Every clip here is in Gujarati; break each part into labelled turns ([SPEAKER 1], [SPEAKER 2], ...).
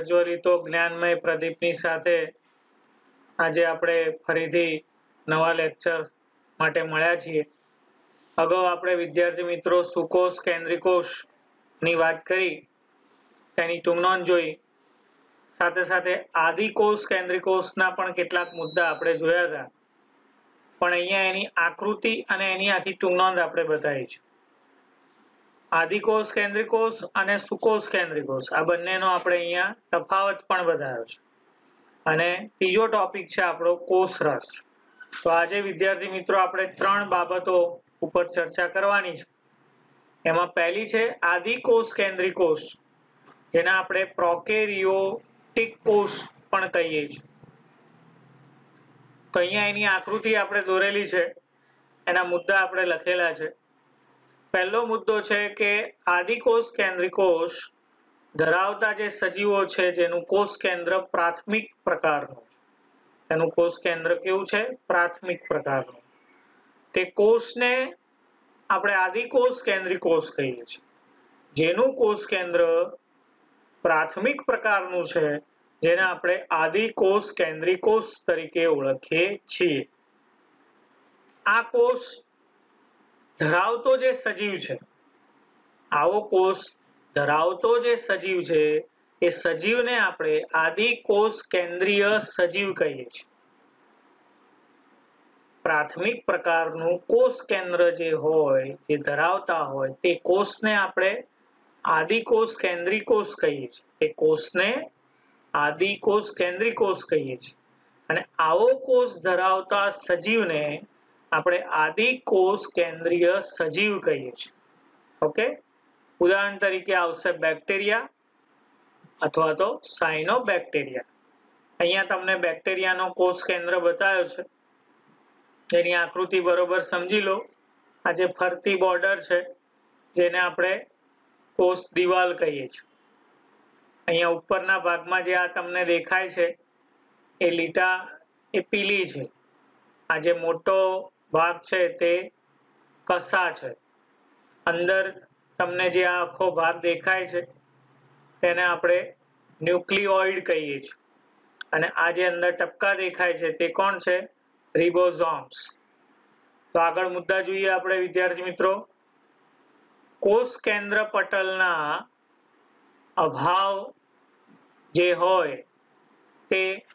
[SPEAKER 1] પ્રજ્વલિતો જ્ઞાનમય પ્રદીપની સાથે આજે આપણે ફરીથી નવા લેક્ચર માટે મળ્યા છીએ. અગાઉ આપણે વિદ્યાર્થી મિત્રો સુકોષ કેન્દ્રિકોષની વાત કરી, તેની ટૂંકનોંધ જોઈ. સાથે સાથે આદિકોષ કેન્દ્રિકોષના પણ કેટલાક મુદ્દા આપણે જોયા હતા. પણ અહીંયા એની આકૃતિ અને એની આખી ટૂંકનોંધ આપણે બતાવી છે. આદિકોષ કેન્દ્રિકોષ અને સુકોષ કેન્દ્રિકોષ. આ બંનેનો આપણે અહીંયા તફાવત પણ બતાવ્યો છે. અને ત્રીજો ટોપિક છે આપણો કોષ રસ. તો આજે વિદ્યાર્થી મિત્રો આપણે ત્રણ બાબતો ઉપર ચર્ચા કરવાની છે. એમાં પહેલી છે આદિકોષ કેન્દ્રિકોષ. જેને આપણે પ્રોકેરિયોટિક કોષ પણ કહીએ છીએ. તો અહીંયા એની આકૃતિ આપણે દોરેલી છે. એના મુદ્દા આપણે લખેલા છે. પહેલો મુદ્દો છે કે આદિકોષ કેન્દ્રિકોષ ધરાવતા જે સજીવો છે, જેનું કોષ કેન્દ્ર પ્રાથમિક પ્રકારનું એનું કોષ કેન્દ્ર કેવું છે? પ્રાથમિક પ્રકારનું. તે કોષને આપણે આદિકોષ કેન્દ્રિકોષ કહીએ છીએ. જેનું કોષ કેન્દ્ર પ્રાથમિક પ્રકારનું છે, જેને આપણે આદિકોષ કેન્દ્રિકોષ તરીકે ઓળખીએ છીએ. આ કોષ ધરાવતો જે સજીવ છે, આવો કોષ ધરાવતો જે સજીવ છે, એ સજીવને આપણે આદિકોષ કેન્દ્રીય સજીવ કહીએ છીએ. પ્રાથમિક પ્રકારનું કોષ કેન્દ્ર જે હોય, જે ધરાવતા હોય, તે કોષને આપણે આદિકોષ કેન્દ્રિકોષ કહીએ છીએ. તે કોષને આદિકોષ કેન્દ્રિકોષ કહીએ છીએ. અને આવો કોષ ધરાવતા સજીવને આપણે આદિ કોષ કેન્દ્રીય સજીવ કહીએ છીએ. ઓકે ઉદાહરણ તરીકે આવશે બેક્ટેરિયા અથવા તો સાયનોબેક્ટેરિયા અહીંયા તમને બેક્ટેરિયાનો કોષ કેન્દ્ર બતાવ્યો છે. એની આકૃતિ બરોબર સમજી લો. આ જે ફરતી બોર્ડર છે, જેને આપણે કોષ દિવાલ કહીએ છીએ. અહીંયા ઉપરના ભાગમાં જે આ તમને દેખાય છે, એ લીટા, એ પીલી છે. આ જે મોટો ભાગ છે તે કસા છે. અંદર તમને જે આ આખો ભાગ દેખાય છે, તેને આપણે ન્યુક્લિઓઇડ કહીએ છીએ. અને આ જે અંદર ટપકા દેખાય છે તે કોણ છે? રિબોઝોમ્સ. તો આગળ મુદ્દા જોઈએ આપણે, વિદ્યાર્થી મિત્રો. કોષ કેન્દ્ર પટલના અભાવ જે હોય તે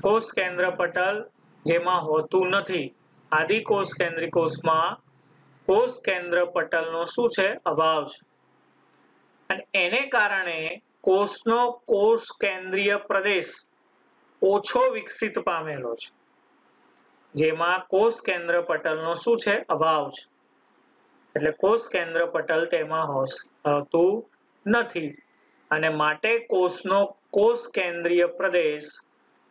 [SPEAKER 1] કોષ કેન્દ્ર પટલ જેમાં હોતું નથી. આદિકોષ કેન્દ્રિકોષમાં કોષ કેન્દ્ર પટલનો શું છે? અભાવ છે. અને એને કારણે કોષનો કોષ કેન્દ્રીય પ્રદેશ ઓછો વિકસિત પામેલો છે. જેમાં કોષ કેન્દ્ર પટલનો શું છે? અભાવ છે. એટલે કોષ કેન્દ્ર પટલ તેમાં હોતું નથી. અને માટે કોષનો કોષ કેન્દ્રીય પ્રદેશ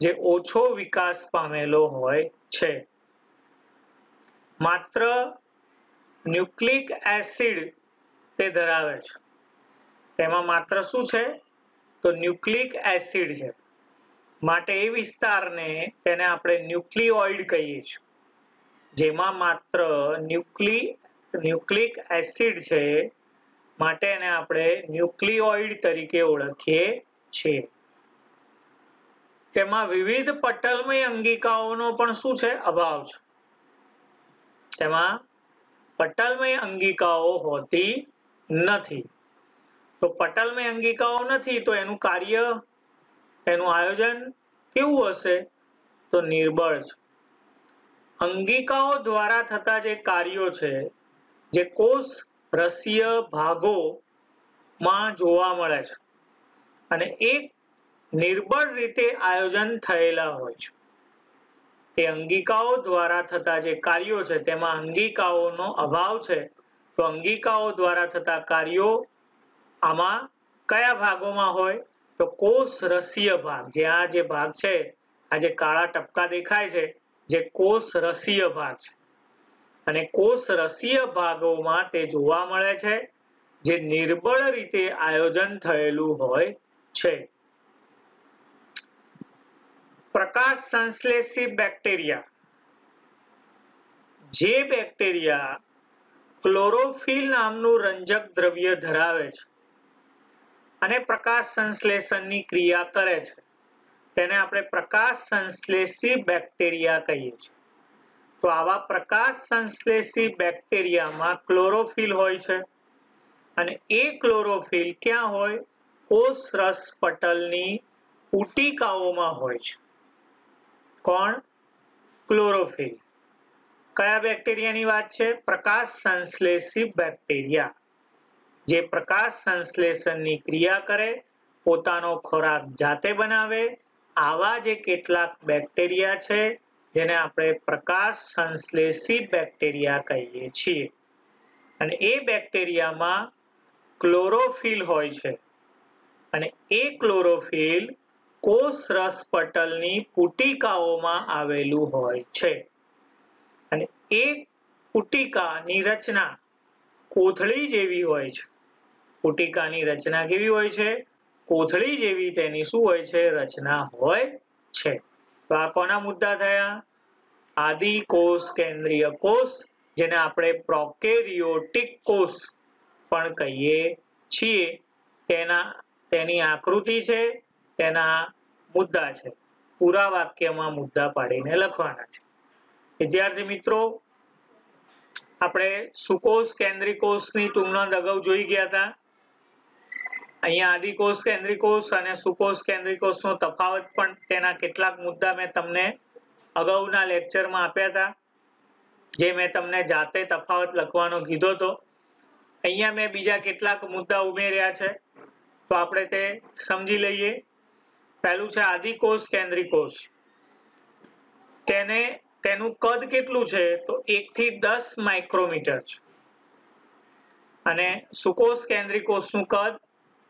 [SPEAKER 1] જે ઓછો વિકાસ પામેલો હોય છે. માત્ર ન્યુક્લિક એસિડ તે ધરાવે છે. તેમાં માત્ર શું છે? તો ન્યુક્લિક એસિડ છે. માટે એ વિસ્તારને તેને આપણે ન્યુક્લિઓઇડ કહીએ છીએ. જેમાં માત્ર ન્યુક્લિ, ન્યુક્લિક એસિડ છે, માટે એને આપણે ન્યુક્લિઓઇડ તરીકે ઓળખીએ છીએ. તેમાં વિવિધ પટલમય અંગિકાઓનો પણ શું છે? અભાવ છે. તેમાં પટલમય અંગિકાઓ હોતી નથી. તો પટલમય અંગિકાઓ નથી તો એનું કાર્ય, એનું આયોજન કેવું હશે? તો નિર્બળ છે. અંગિકાઓ દ્વારા થતા જે કાર્યો છે, જે કોષ રસીય ભાગોમાં જોવા મળે છે અને એક નિર્બળ રીતે આયોજન થયેલા હોય છે. તે અંગિકાઓ દ્વારા થતા જે કાર્યો છે, તેમાં અંગિકાઓનો અભાવ છે. તો અંગિકાઓ દ્વારા થતા કાર્યો આમાં કયા ભાગોમાં હોય? તો કોષ રસીય ભાગ. જે આ જે ભાગ છે, આ જે કાળા ટપકા દેખાય છે, જે કોષ રસીય ભાગ છે. અને કોષ રસીય ભાગોમાં તે જોવા મળે છે, જે નિર્બળ રીતે આયોજન થયેલું હોય છે. પ્રકાશ સંશ્લેષી બેક્ટેરિયા. જે બેક્ટેરિયા ક્લોરોફિલ નામનું રંજક દ્રવ્ય ધરાવે છે અને પ્રકાશ સંશ્લેષણની ક્રિયા કરે છે. તેને આપણે પ્રકાશ સંશ્લેષી બેક્ટેરિયા કહીએ છીએ. તો આવા પ્રકાશ સંશ્લેષી બેક્ટેરિયામાં ક્લોરોફિલ હોય છે અને એ ક્લોરોફિલ ક્યાં હોય? કોષ રસ પટલની પુટિકાઓમાં હોય છે. કોણ? ક્લોરોફિલ. કયા બેક્ટેરિયાની વાત છે? પ્રકાશ સંશ્લેષી બેક્ટેરિયા. જે પ્રકાશ સંશ્લેષણની ક્રિયા કરે, પોતાનો ખોરાક જાતે બનાવે, આવા જે કેટલાક બેક્ટેરિયા છે, જેને આપણે પ્રકાશ સંશ્લેષી બેક્ટેરિયા કહીએ છીએ. અને એ બેક્ટેરિયામાં ક્લોરોફિલ હોય છે. અને એ ક્લોરોફિલ કોષ રસ પટલની પુટિકાઓમાં આવેલું હોય છે. અને એ પુટિકાની રચના કોથળી જેવી હોય છે. પુટિકાની રચના કેવી હોય છે? કોથળી જેવી તેની શું હોય છે? રચના હોય છે. તો આ કોના મુદ્દા થયા? આદિ કોષ કેન્દ્રીય કોષ, જેને આપણે પ્રોકેરિયોટિક કોષ પણ કહીએ છીએ. તેના, તેની આકૃતિ છે. તેના મુદ્દા છે. પૂરા વાક્યમાં મુદ્દા પાડીને લખવાના છે. વિદ્યાર્થી મિત્રો, આપણે સુકોષ કેન્દ્રિકોષની તુલના અગાઉ જોઈ ગયા હતા. અહીંયા આદિકોષ કેન્દ્રિકોષ અને સુકોષ કેન્દ્રિકોષનો તફાવત પણ તેના કેટલાક મુદ્દા મેં તમને અગાઉના લેક્ચરમાં આપ્યા હતા, જે મેં તમને જાતે તફાવત લખવાનો કીધો હતો. અહીંયા મેં બીજા કેટલાક મુદ્દા ઉમેર્યા છે. તો આપણે તે સમજી લઈએ. પહેલું છે આદિકોષ કેન્દ્રી કોષ તેને, તેનું કદ કેટલું છે? તો એક થી દસ માઇક્રોમીટર છે. અને સુકોષ કેન્દ્રી કોષનું કદ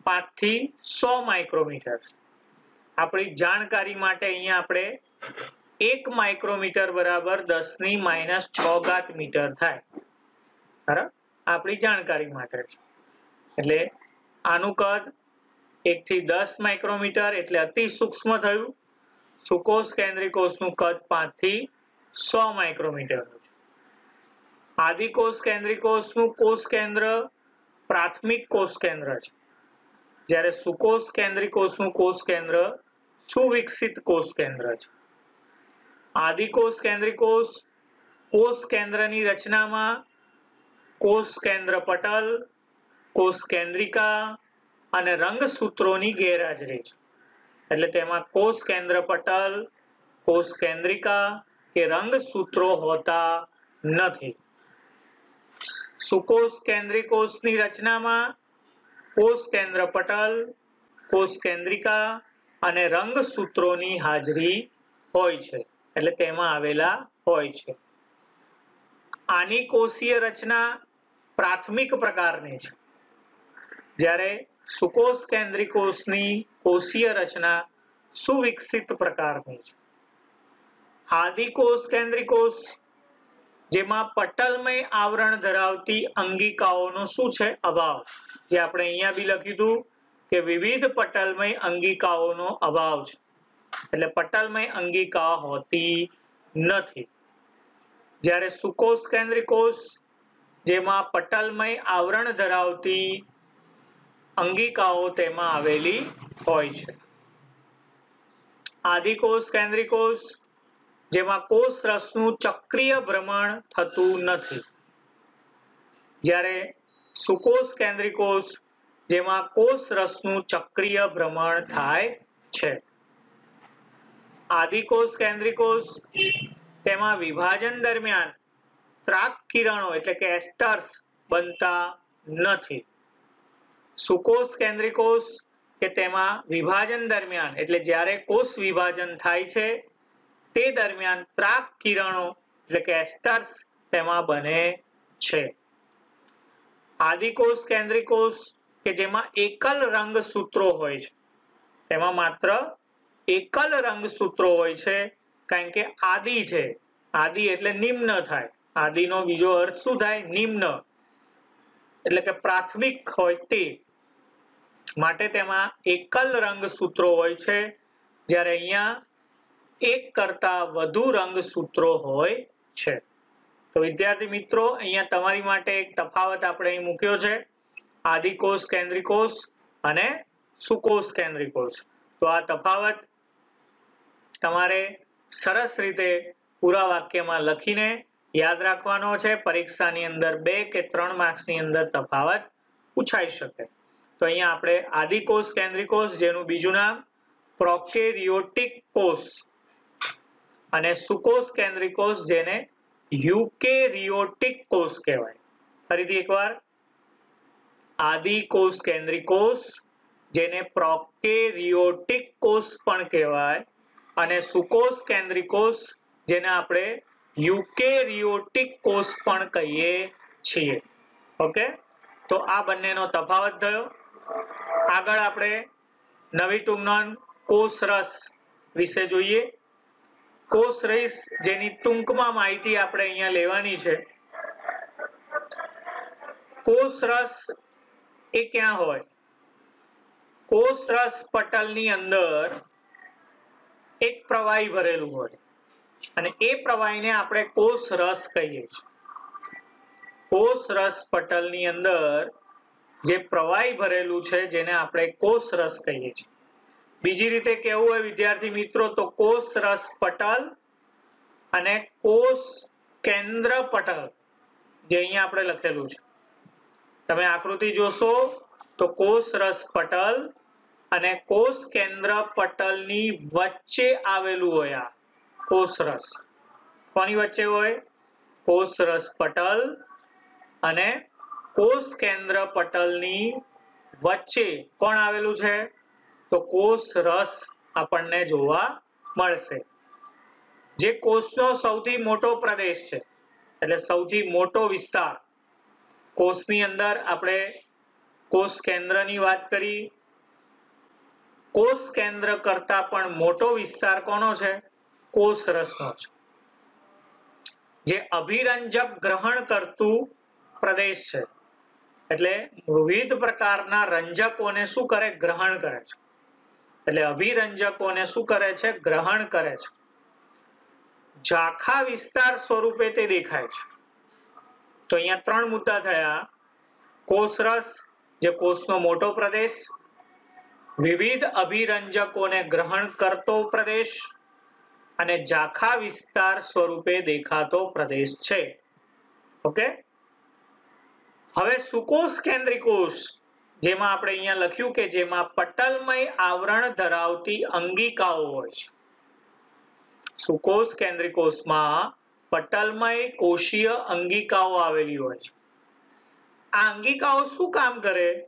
[SPEAKER 1] પાંચથી સો માઇક્રોમીટર છે. આપણી જાણકારી માટે અહીંયા આપણે એક માઇક્રોમીટર બરાબર દસની માઇનસ છ ઘાત મીટર થાય. બરાબર? આપણી જાણકારી માટે એટલે આનું કદ એક થી દસ માઇક્રોમીટર એટલે અતિ સૂક્ષ્મ થયું. સુકોષ કેન્દ્રી કોષનું કદ પાંચથી સો માઇક્રોમીટર આદિકોષ કેન્દ્રી કોષનું કોષ કેન્દ્ર પ્રાથમિક કોષ કેન્દ્ર છે. જ્યારે સુકોષ કેન્દ્રી કોષનું કોષ કેન્દ્ર સુવિકસિત કોષ કેન્દ્ર છે. આદિકોષ કેન્દ્રી કોષ કોષ કેન્દ્રની રચનામાં કોષ કેન્દ્ર પટલ, કોષ કેન્દ્રિકા અને રંગસૂત્રોની ગેરહાજરી છે. એટલે તેમાં કોષ કેન્દ્ર પટલ, કોષ કેન્દ્રિકા કે રંગસૂત્રો હોતા નથી. સુકોષ કેન્દ્રી કોષની રચનામાં કોષ કેન્દ્ર પટલ, કોષ કેન્દ્રિકા અને રંગસૂત્રોની હાજરી હોય છે. એટલે તેમાં આવેલા હોય છે. આની કોષીય રચના પ્રાથમિક પ્રકારની છે. જ્યારે સુકોષ કેન્દ્રી કોષની કોષીય રચના સુવિકસિત પ્રકારની છે. આદિકોષ કેન્દ્રી કોષ જેમાં પટલમય આવરણ ધરાવતી અંગિકાઓનો શું છે? અભાવ. જે આપણે અહીંયા બી લખ્યું હતું કે વિવિધ પટલમય અંગિકાઓનો અભાવ છે. એટલે પટલમય અંગિકા હોતી નથી. જ્યારે સુકોષ કેન્દ્રી કોષ જેમાં પટલમય આવરણ ધરાવતી અંગિકાઓ તેમાં આવેલી હોય છે. આદિકોષ, કેન્દ્રિકોષ, જેમાં કોષ રસનું ચક્રીય ભ્રમણ થતું નથી. જ્યારે સુકોષ, કેન્દ્રિકોષ, જેમાં કોષ રસનું ચક્રીય ભ્રમણ થાય છે. આદિકોષ, કેન્દ્રિકોષ તેમાં વિભાજન દરમિયાન ત્રાક કિરણો એટલે કે એસ્ટર્સ બનતા નથી. સુકોષ કેન્દ્રિકોષ કે તેમાં વિભાજન દરમિયાન, એટલે જ્યારે કોષ વિભાજન થાય છે, તે દરમિયાન ત્રાક કિરણો, એટલે કે એસ્ટર્સ, તેમાં બને છે. આદિકોષ કેન્દ્રિકોષ કે જેમાં એકલ રંગસૂત્રો હોય છે. તેમાં માત્ર એકલ રંગસૂત્રો હોય છે, કારણ કે આદિ છે. આદિ એટલે નિમ્ન થાય. આદિનો બીજો અર્થ શું થાય? નિમ્ન. એટલે કે પ્રાથમિક હોય તે. માટે તેમાં એકલ રંગસૂત્રો હોય છે. જ્યારે અહીંયા એક કરતા વધુ રંગસૂત્રો હોય છે. તો વિદ્યાર્થી મિત્રો, અહીંયા તમારી માટે એક તફાવત આપણે અહીં મૂક્યો છે. આદિકોષ કેન્દ્રિકોષ અને સુકોષ કેન્દ્રિકોષ. તો આ તફાવત તમારે સરસ રીતે પૂરા વાક્યમાં લખીને યાદ રાખવાનો છે. પરીક્ષાની અંદર બે કે ત્રણ માર્ક્સની અંદર તફાવત પૂછાઈ શકે. તો અહીંયા આપણે આદિકોષ કેન્દ્રી કોષ જેનું બીજું નામ પ્રોકેરિયોટિક કોષ અને સુકોષ કેન્દ્રી કોષ જેને યુકેરિયોટિક કોષ કહેવાય. ફરીથી એકવાર. આદિકોષ કેન્દ્રી કોષ જેને પ્રોકેરિયોટિક કોષ પણ કહેવાય અને સુકોષ કેન્દ્રી કોષ જેને આપણે યુકેરિયોટિક કોષ પણ કહીએ છીએ. ઓકે? તો આ બંનેનો તફાવત થયો. આગળ આપણે નવી ટૂંકનોંધ કોષ રસ વિશે જોઈએ. કોષ રસ જેની ટૂંકમાં માહિતી આપણે અહીંયા લેવાની છે. કોષ રસ એ ક્યાં હોય? કોષ રસ પટલની અંદર એક પ્રવાહી ભરેલું હોય. અને એ પ્રવાહીને આપણે કોષ રસ કહીએ છીએ. કોષ રસ પટલની અંદર જે પ્રવાહી ભરેલું છે, જેને આપણે કોષ રસ કહીએ છીએ. બીજી રીતે કેવું હોય, વિદ્યાર્થી મિત્રો, તો કોષ રસ પટલ અને કોષ કેન્દ્ર પટલ, જે અહીંયા આપણે લખેલું છે. તમે આકૃતિ જોશો, તો કોષ રસ પટલ અને કોષ કેન્દ્ર પટલની વચ્ચે આવેલું હોય આ કોષ રસ. કોની વચ્ચે હોય? કોષ રસ પટલ અને કોષ કેન્દ્ર પટલની વચ્ચે કોણ આવેલું છે? તો કોષ રસ આપણને જોવા મળશે. જે કોષનો સૌથી મોટો પ્રદેશ છે, એટલે સૌથી મોટો વિસ્તાર, કોષની અંદર આપણે કોષ કેન્દ્રની વાત કરી. કોષ કેન્દ્ર કરતા પણ મોટો વિસ્તાર કોનો છે? કોષ રસનો છે. જે અભિરંજક ગ્રહણ કરતું પ્રદેશ છે. એટલે વિવિધ પ્રકારના રંજકોને શું કરે? ગ્રહણ કરે છે. એટલે અભિરંજકોને શું કરે છે? ગ્રહણ કરે છે. ઝાંખા વિસ્તાર સ્વરૂપે તે દેખાય છે. તો અહીંયા ત્રણ મુદ્દા થયા. કોષરસ જે કોષનો મોટો પ્રદેશ. વિવિધ અભિરંજકોને ગ્રહણ કરતો પ્રદેશ. અને ઝાખા વિસ્તાર સ્વરૂપે દેખાતો પ્રદેશ છે. ઓકે? હવે સુકોષ કેન્દ્રી જેમાં આપણે અહીંયા લખ્યું કે જેમાં પટલમય આવરણ ધરાવતી અંગિકાઓ હોય છે. સુકોષ કેન્દ્રી પટલમય કોષીય અંગિકાઓ આવેલી હોય છે. આ અંગિકાઓ શું કામ કરે?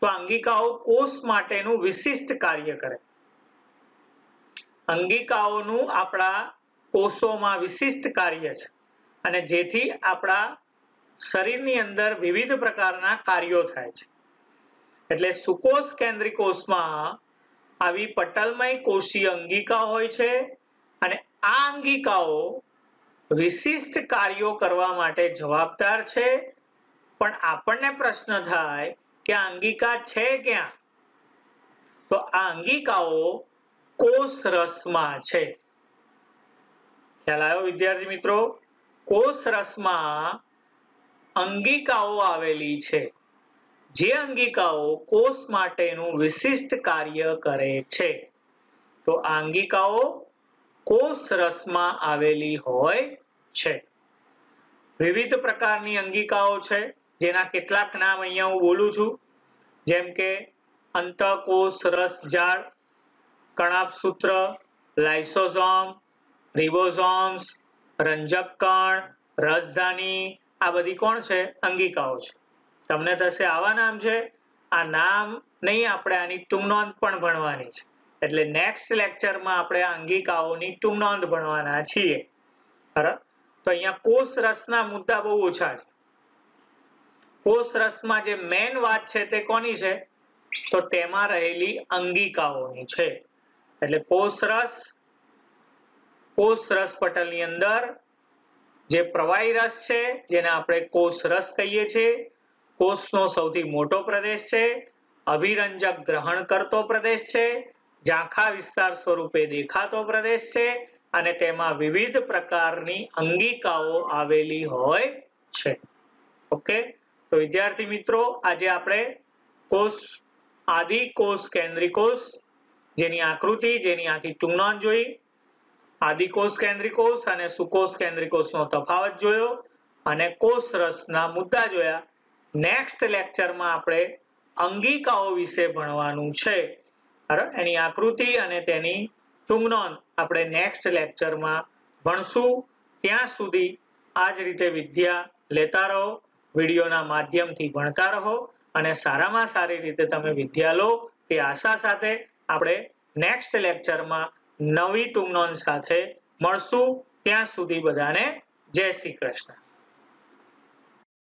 [SPEAKER 1] તો અંગિકાઓ કોષ માટેનું વિશિષ્ટ કાર્ય કરે. અંગિકાઓનું આપણા કોષોમાં વિશિષ્ટ કાર્ય છે. અને જેથી આપણા શરીરની અંદર વિવિધ પ્રકારના કાર્યો થાય છે. એટલે સુકોષ કેન્દ્રી કોષમાં આવી પટલમય કોષીય અંગિકા હોય છે અને આ અંગિકાઓ વિશિષ્ટ કાર્યો કરવા માટે જવાબદાર છે. પણ આપણને પ્રશ્ન થાય કે અંગિકા છે ક્યાં? તો આ અંગિકાઓ કોષ રસમાં છે. ખ્યાલ આવ્યો વિદ્યાર્થી મિત્રો? કોષ રસમાં અંગિકાઓ આવેલી છે. જે અંગિકાઓ કોષ માટેનું વિશિષ્ટ કાર્ય કરે છે. તો અંગિકાઓ કોષ રસમાં આવેલી હોય છે. વિવિધ પ્રકારની અંગિકાઓ છે, જેના કેટલાક નામ અહીંયા હું બોલું છું. જેમ કે અંતકોષ રસ ઝાડ કણાભસૂત્ર લાઇસોઝોમ રિબોઝોમ્સ રંજક કણ, રસધાની આ બધી કોણ છે? અંગિકાઓ છે. તમને થશે આવા નામ છે. આ નામ નહીં આપણે આની ટૂંકનોંધ પણ ભણવાની છે. એટલે નેક્સ્ટ લેક્ચરમાં આપણે અંગિકાઓની ટૂંકનોંધ ભણવાના છીએ. બરાબર? તો અહીંયા કોષ રસના મુદ્દા બહુ ઓછા છે. કોષ રસમાં જે મેન વાત છે તે કોની છે? તો તેમાં રહેલી અંગિકાઓની છે. એટલે કોષ રસ કોષ રસ પટલની અંદર જે પ્રવાહી રસ છે, જેને આપણે કોષ રસ કહીએ છીએ, કોષનો સૌથી મોટો પ્રદેશ છે, અભિરંજક ગ્રહણ કરતો પ્રદેશ છે, ઝાંખા વિસ્તાર સ્વરૂપે દેખાતો પ્રદેશ છે, અને તેમાં વિવિધ પ્રકારની અંગિકાઓ આવેલી હોય છે. ઓકે? તો વિદ્યાર્થી મિત્રો, આજે આપણે કોષ, આદિ કોષ કેન્દ્રી કોષ જેની આકૃતિ, જેની આખી ટૂંકનોંધ જોઈ આદિકોષ કેન્દ્રિકોષ અને સુકોષ કેન્દ્રિકોષનો તફાવત જોયો અને કોષ રસના મુદ્દા જોયા. નેક્સ્ટ લેક્ચરમાં આપણે અંગિકાઓ વિશે ભણવાનું છે. એની આકૃતિ અને તેની ટૂંકનોંધ આપણે નેક્સ્ટ લેક્ચરમાં ભણશું. ત્યાં સુધી આ જ રીતે વિદ્યા લેતા રહો, વિડીયોના માધ્યમથી ભણતા રહો અને સારામાં સારી રીતે તમે વિદ્યા લો તે આશા સાથે આપણે નેક્સ્ટ લેક્ચરમાં નવી ટૂંકનોંધ સાથે મળશું. ત્યાં સુધી બધાને જય શ્રી કૃષ્ણ.